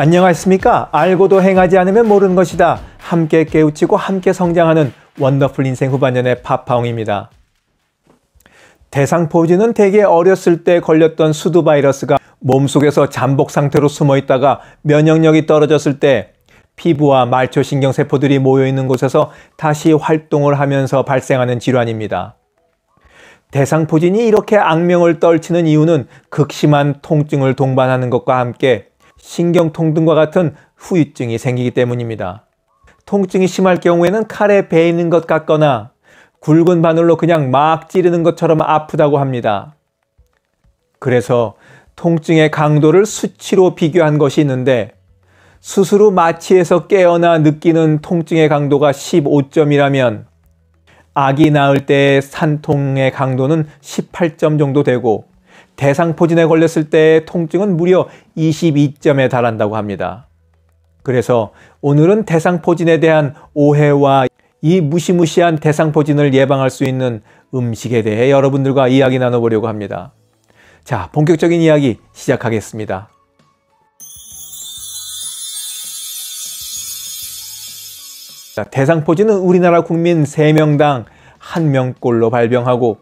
안녕하십니까? 알고도 행하지 않으면 모르는 것이다. 함께 깨우치고 함께 성장하는 원더풀 인생 후반년의 파파옹입니다. 대상포진은 대개 어렸을 때 걸렸던 수두 바이러스가 몸속에서 잠복 상태로 숨어 있다가 면역력이 떨어졌을 때 피부와 말초 신경 세포들이 모여 있는 곳에서 다시 활동을 하면서 발생하는 질환입니다. 대상포진이 이렇게 악명을 떨치는 이유는 극심한 통증을 동반하는 것과 함께 신경통 등과 같은 후유증이 생기기 때문입니다. 통증이 심할 경우에는 칼에 베이는 것 같거나 굵은 바늘로 그냥 막 찌르는 것처럼 아프다고 합니다. 그래서 통증의 강도를 수치로 비교한 것이 있는데 스스로 마취에서 깨어나 느끼는 통증의 강도가 15점이라면 아기 낳을 때의 산통의 강도는 18점 정도 되고 대상포진에 걸렸을 때의 통증은 무려 22점에 달한다고 합니다. 그래서 오늘은 대상포진에 대한 오해와 이 무시무시한 대상포진을 예방할 수 있는 음식에 대해 여러분들과 이야기 나눠보려고 합니다. 자, 본격적인 이야기 시작하겠습니다. 대상포진은 우리나라 국민 3명당 1명꼴로 발병하고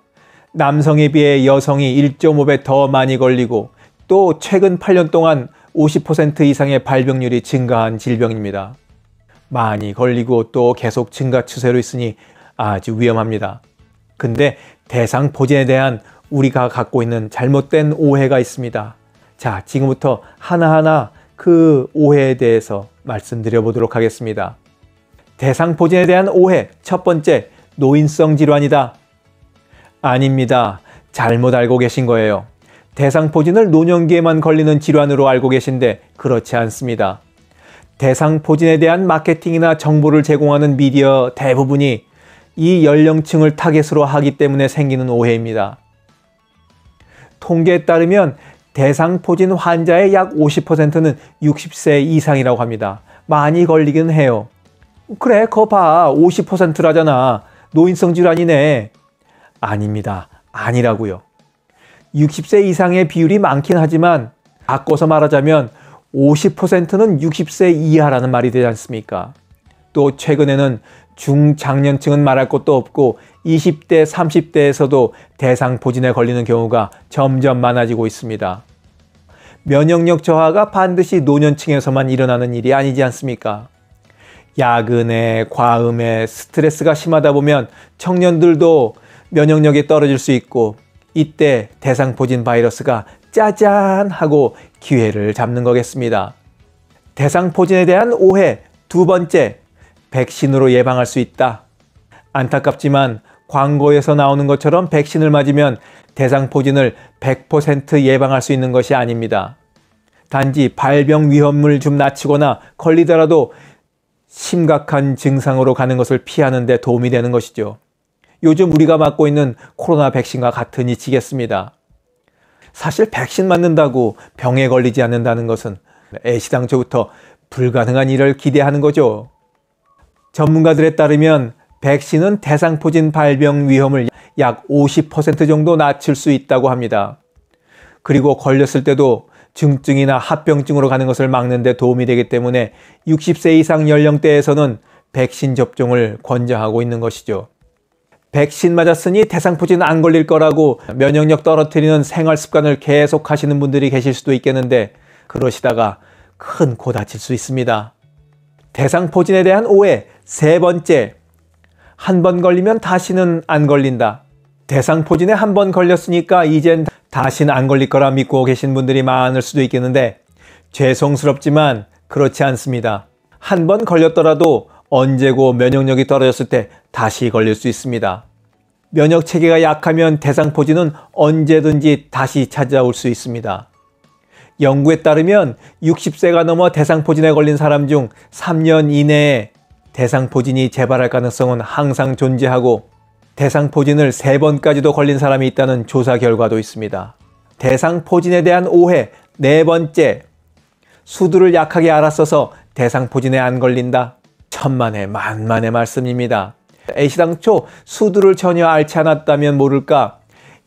남성에 비해 여성이 1.5배 더 많이 걸리고 또 최근 8년 동안 50% 이상의 발병률이 증가한 질병입니다. 많이 걸리고 또 계속 증가 추세로 있으니 아주 위험합니다. 근데 대상 포진에 대한 우리가 갖고 있는 잘못된 오해가 있습니다. 자, 지금부터 하나하나 그 오해에 대해서 말씀드려 보도록 하겠습니다. 대상 포진에 대한 오해. 첫 번째, 노인성 질환이다. 아닙니다. 잘못 알고 계신 거예요. 대상포진을 노년기에만 걸리는 질환으로 알고 계신데 그렇지 않습니다. 대상포진에 대한 마케팅이나 정보를 제공하는 미디어 대부분이 이 연령층을 타겟으로 하기 때문에 생기는 오해입니다. 통계에 따르면 대상포진 환자의 약 50%는 60세 이상이라고 합니다. 많이 걸리긴 해요. 그래, 거 봐. 50%라잖아. 노인성 질환이네. 아닙니다. 아니라고요. 60세 이상의 비율이 많긴 하지만 바꿔서 말하자면 50%는 60세 이하라는 말이 되지 않습니까? 또 최근에는 중장년층은 말할 것도 없고 20대, 30대에서도 대상 포진에 걸리는 경우가 점점 많아지고 있습니다. 면역력 저하가 반드시 노년층에서만 일어나는 일이 아니지 않습니까? 야근에, 과음에, 스트레스가 심하다 보면 청년들도 면역력이 떨어질 수 있고 이때 대상포진 바이러스가 짜잔 하고 기회를 잡는 거겠습니다. 대상포진에 대한 오해 두 번째, 백신으로 예방할 수 있다. 안타깝지만 광고에서 나오는 것처럼 백신을 맞으면 대상포진을 100% 예방할 수 있는 것이 아닙니다. 단지 발병 위험을 좀 낮추거나 걸리더라도 심각한 증상으로 가는 것을 피하는 데 도움이 되는 것이죠. 요즘 우리가 맞고 있는 코로나 백신과 같은 이치겠습니다. 사실 백신 맞는다고 병에 걸리지 않는다는 것은 애시당초부터 불가능한 일을 기대하는 거죠. 전문가들에 따르면 백신은 대상포진 발병 위험을 약 50% 정도 낮출 수 있다고 합니다. 그리고 걸렸을 때도 증증이나 합병증으로 가는 것을 막는 데 도움이 되기 때문에 60세 이상 연령대에서는 백신 접종을 권장하고 있는 것이죠. 백신 맞았으니 대상포진 안 걸릴 거라고 면역력 떨어뜨리는 생활 습관을 계속 하시는 분들이 계실 수도 있겠는데 그러시다가 큰 고 다칠 수 있습니다. 대상포진에 대한 오해 세 번째 한 번 걸리면 다시는 안 걸린다. 대상포진에 한 번 걸렸으니까 이젠 다시는 안 걸릴 거라 믿고 계신 분들이 많을 수도 있겠는데 죄송스럽지만 그렇지 않습니다. 한 번 걸렸더라도 언제고 면역력이 떨어졌을 때 다시 걸릴 수 있습니다. 면역 체계가 약하면 대상포진은 언제든지 다시 찾아올 수 있습니다. 연구에 따르면 60세가 넘어 대상포진에 걸린 사람 중 3년 이내에 대상포진이 재발할 가능성은 항상 존재하고 대상포진을 3번까지도 걸린 사람이 있다는 조사 결과도 있습니다. 대상포진에 대한 오해 네 번째 수두를 약하게 알았어서 대상포진에 안 걸린다. 천만의 만만의 말씀입니다. 애시당초 수두를 전혀 앓지 않았다면 모를까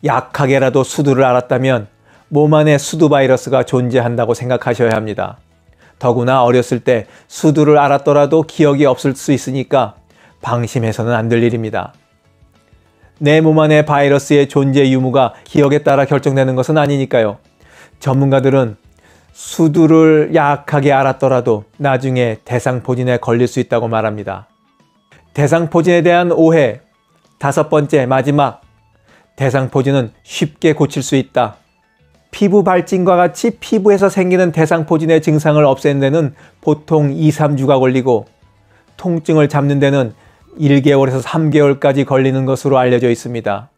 약하게라도 수두를 알았다면 몸 안에 수두 바이러스가 존재한다고 생각하셔야 합니다. 더구나 어렸을 때 수두를 알았더라도 기억이 없을 수 있으니까 방심해서는 안 될 일입니다. 내 몸 안에 바이러스의 존재 유무가 기억에 따라 결정되는 것은 아니니까요. 전문가들은 수두를 약하게 알았더라도 나중에 대상포진에 걸릴 수 있다고 말합니다. 대상포진에 대한 오해. 다섯 번째, 마지막. 대상포진은 쉽게 고칠 수 있다. 피부 발진과 같이 피부에서 생기는 대상포진의 증상을 없애는 데는 보통 2, 3주가 걸리고 통증을 잡는 데는 1개월에서 3개월까지 걸리는 것으로 알려져 있습니다.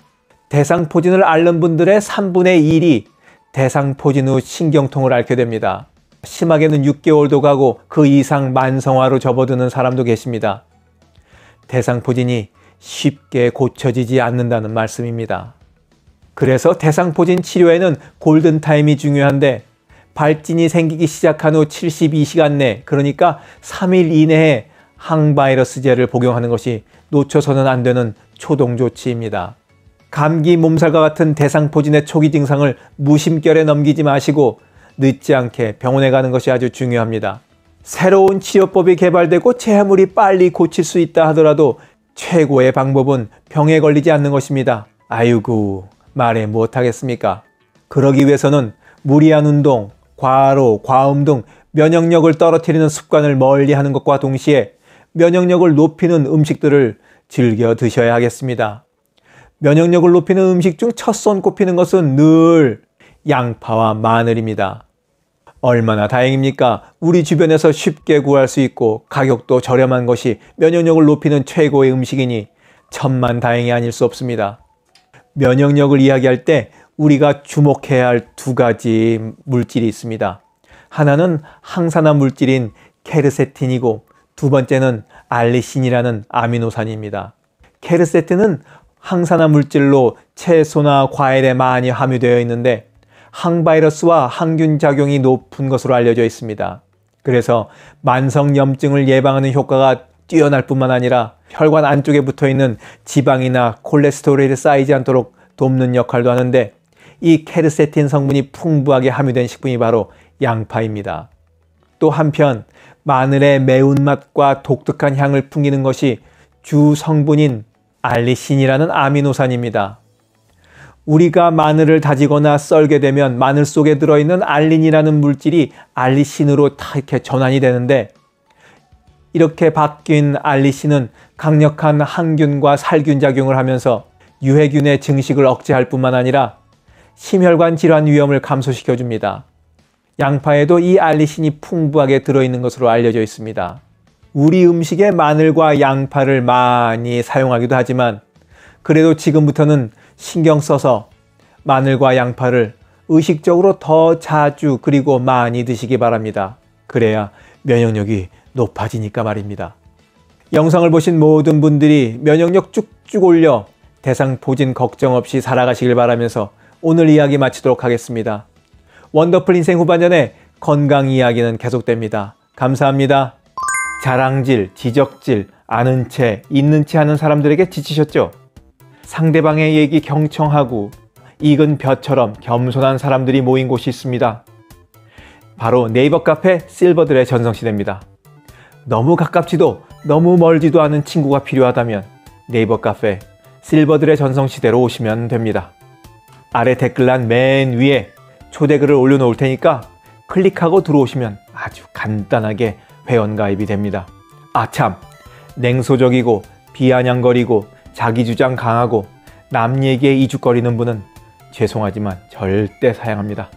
대상포진을 앓는 분들의 3분의 1이 대상포진 후 신경통을 앓게 됩니다. 심하게는 6개월도 가고 그 이상 만성화로 접어드는 사람도 계십니다. 대상포진이 쉽게 고쳐지지 않는다는 말씀입니다. 그래서 대상포진 치료에는 골든타임이 중요한데 발진이 생기기 시작한 후 72시간 내, 그러니까 3일 이내에 항바이러스제를 복용하는 것이 놓쳐서는 안 되는 초동 조치입니다. 감기 몸살과 같은 대상포진의 초기 증상을 무심결에 넘기지 마시고 늦지 않게 병원에 가는 것이 아주 중요합니다. 새로운 치료법이 개발되고 체화물이 빨리 고칠 수 있다 하더라도 최고의 방법은 병에 걸리지 않는 것입니다. 아이고, 말해 못하겠습니까? 그러기 위해서는 무리한 운동, 과로, 과음 등 면역력을 떨어뜨리는 습관을 멀리 하는 것과 동시에 면역력을 높이는 음식들을 즐겨 드셔야 하겠습니다. 면역력을 높이는 음식 중 첫 손 꼽히는 것은 늘 양파와 마늘입니다. 얼마나 다행입니까? 우리 주변에서 쉽게 구할 수 있고 가격도 저렴한 것이 면역력을 높이는 최고의 음식이니 천만 다행이 아닐 수 없습니다. 면역력을 이야기할 때 우리가 주목해야 할 두 가지 물질이 있습니다. 하나는 항산화 물질인 케르세틴이고 두 번째는 알리신이라는 아미노산입니다. 케르세틴은 항산화 물질로 채소나 과일에 많이 함유되어 있는데 항바이러스와 항균 작용이 높은 것으로 알려져 있습니다. 그래서 만성 염증을 예방하는 효과가 뛰어날 뿐만 아니라 혈관 안쪽에 붙어 있는 지방이나 콜레스테롤이 쌓이지 않도록 돕는 역할도 하는데 이 케르세틴 성분이 풍부하게 함유된 식품이 바로 양파입니다. 또 한편 마늘의 매운맛과 독특한 향을 풍기는 것이 주 성분인 알리신이라는 아미노산입니다. 우리가 마늘을 다지거나 썰게 되면 마늘 속에 들어있는 알린이라는 물질이 알리신으로 다 이렇게 전환이 되는데 이렇게 바뀐 알리신은 강력한 항균과 살균 작용을 하면서 유해균의 증식을 억제할 뿐만 아니라 심혈관 질환 위험을 감소시켜 줍니다. 양파에도 이 알리신이 풍부하게 들어있는 것으로 알려져 있습니다. 우리 음식에 마늘과 양파를 많이 사용하기도 하지만 그래도 지금부터는 신경 써서 마늘과 양파를 의식적으로 더 자주 그리고 많이 드시기 바랍니다. 그래야 면역력이 높아지니까 말입니다. 영상을 보신 모든 분들이 면역력 쭉쭉 올려 대상 포진 걱정 없이 살아가시길 바라면서 오늘 이야기 마치도록 하겠습니다. 원더풀 인생 후반전에 건강 이야기는 계속됩니다. 감사합니다. 자랑질, 지적질, 아는 채, 있는 채 하는 사람들에게 지치셨죠? 상대방의 얘기 경청하고 익은 벼처럼 겸손한 사람들이 모인 곳이 있습니다. 바로 네이버 카페 실버들의 전성시대입니다. 너무 가깝지도 너무 멀지도 않은 친구가 필요하다면 네이버 카페 실버들의 전성시대로 오시면 됩니다. 아래 댓글란 맨 위에 초대글을 올려놓을 테니까 클릭하고 들어오시면 아주 간단하게 회원가입이 됩니다. 아참, 냉소적이고 비아냥거리고 자기 주장 강하고 남 얘기에 이죽거리는 분은 죄송하지만 절대 사양합니다.